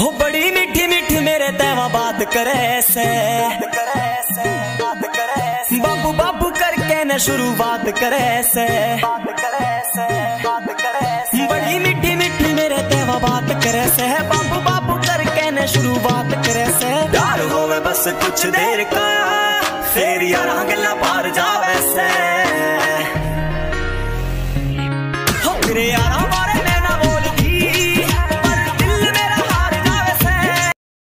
हो बड़ी मीठी मीठी मेरे तेवा बात करे से बाबू बाबू करके न शुरू बात करे से बड़ी मीठी मीठी मेरे तेवा बात करे से बाबू बाबू करके न शुरू बात करे से प्यार होवे बस कुछ देर का, फिर यार गला पार जावे से हो मेरे यारा